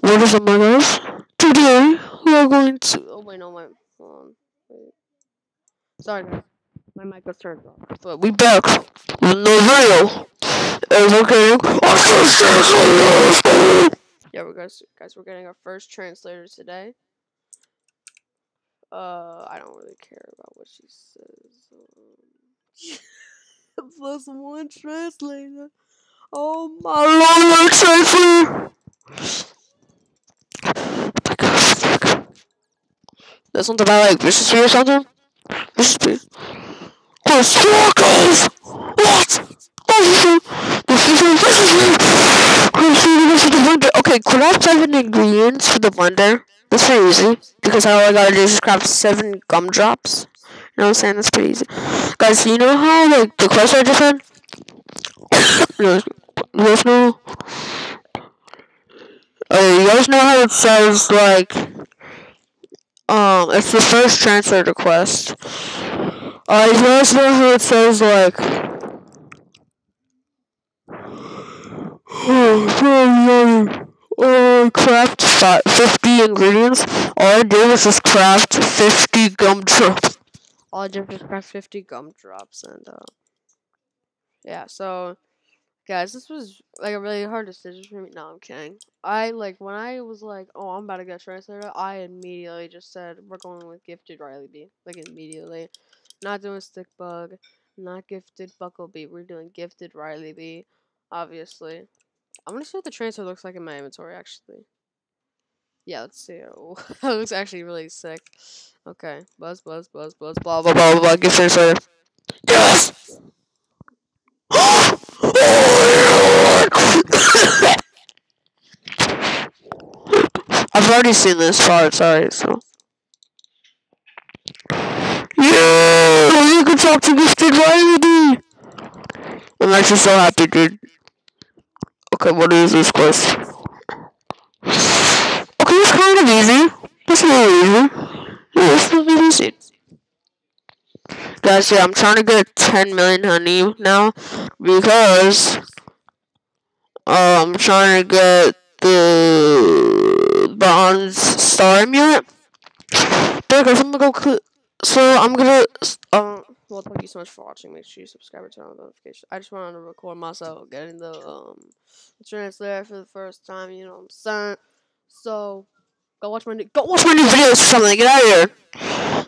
What is Among Us? Today we are going to. Oh wait, no, my. Wait. Sorry, guys. My mic was turned off. But we back with no video. And we're getting. Yeah, we're guys, guys, we're getting our first translator today. Uh, I don't really care about what she says. Um, plus one translator. Oh my lord, translator. That sounds about like Vicious or something? Vicious P. Oh, Sparkles! What? Okay, craft seven ingredients for the blender. That's pretty easy. Because all I gotta do is craft seven gumdrops. You know what I'm saying? That's pretty easy. Guys, you know how, like, the quest I just had? you guys know? Oh, you guys know how it says, like, um, it's the first transfer request. Uh, you guys know how it says, like, oh, craft 50 ingredients. All I did was just craft 50 gumdrops. All I did was craft 50 gumdrops, and, uh, yeah, so, guys, this was, like, a really hard decision for me. No, I'm kidding. I, like, when I was like, oh, I'm about to get translated, I immediately just said, we're going with Gifted Riley Bee. Like, immediately. Not doing Stick Bug, not Gifted Bucko Bee. We're doing Gifted Riley Bee, obviously. I'm gonna see what the transfer looks like in my inventory, actually. Yeah, let's see. Oh, that looks actually really sick. Okay, buzz, buzz, buzz, buzz, blah, blah, blah, blah, blah. Get transfer. Yes! I've already seen this part, sorry, so. Yeah! You can talk to Mr. Riley! I'm actually so happy, dude. Okay, what is this quest? Okay, it's kind of easy. It's really easy. Yeah, it's really easy. Guys, yeah, I'm trying to get 10 million honey now because uh, I'm trying to get the bronze star amulet. But guys, I'm gonna go. So I'm gonna. Um, well, thank you so much for watching. Make sure you subscribe and turn on notifications. I just wanted to record myself getting the um translator for the first time. You know what I'm saying? So go watch my new, go watch my new videos or something. Get out of here.